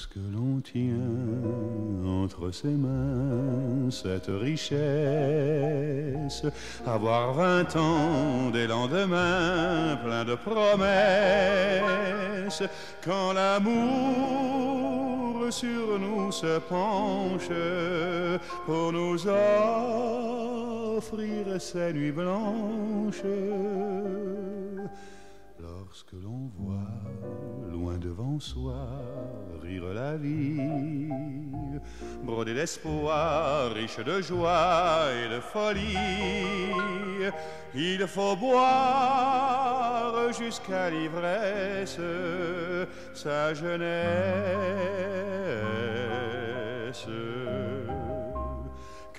Lorsque l'on tient entre ses mains cette richesse, avoir vingt ans des lendemains pleins de promesses, quand l'amour sur nous se penche pour nous offrir ses nuits blanches, devant soi rire la vie, brodé d'espoir, riche de joie et de folie. Il faut boire jusqu'à l'ivresse sa jeunesse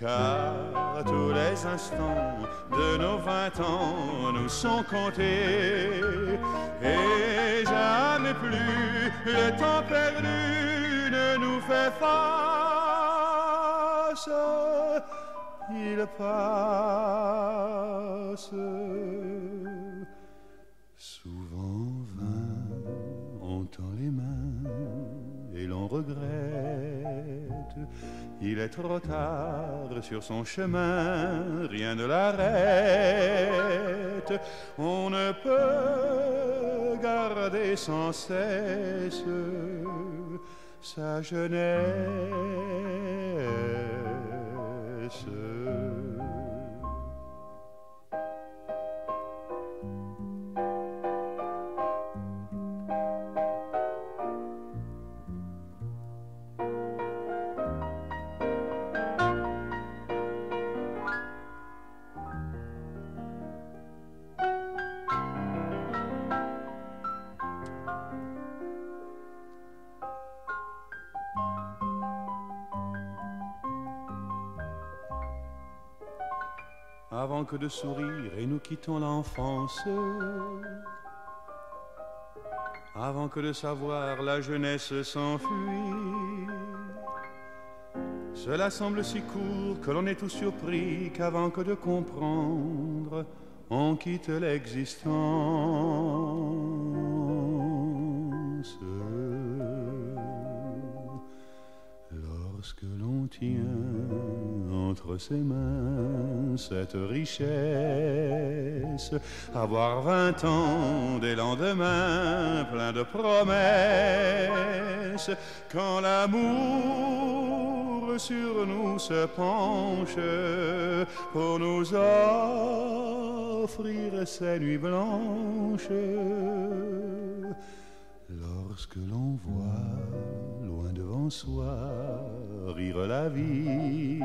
car tous les instants de nos vingt ans nous sont comptés. Et jamais plus le temps perdu ne nous fait face. Il passe. Souvent vain, on tend les mains et l'on regrette il est trop tard sur son chemin, rien ne l'arrête. On ne peut garder sans cesse sa jeunesse. Avant que de sourire et nous quittons l'enfance, avant que de savoir la jeunesse s'enfuit. Cela semble si court que l'on est tout surpris qu'avant que de comprendre, on quitte l'existence. Lorsque l'on tient entre ses mains cette richesse, avoir vingt ans des lendemains pleins de promesses, quand l'amour sur nous se penche pour nous offrir ses nuits blanches, lorsque l'on voit devant soi rire la vie,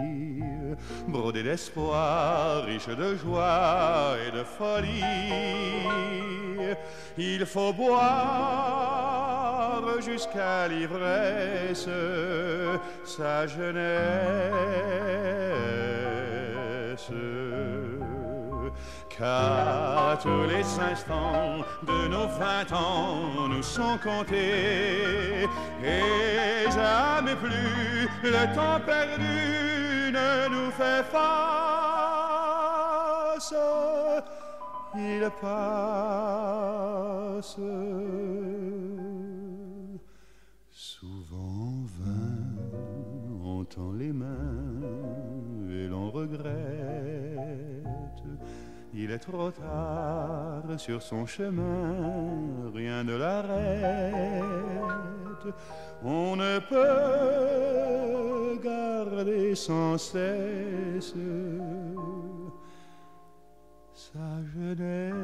brodé d'espoir, riche de joie et de folie. Il faut boire jusqu'à l'ivresse sa jeunesse car tous les instants de nos vingt ans nous sont comptés et plus. Le temps perdu ne nous fait face. Il passe. Souvent vain, on tend les mains et l'on regrette il est trop tard sur son chemin, rien ne l'arrête. On ne peut garder sans cesse sa jeunesse.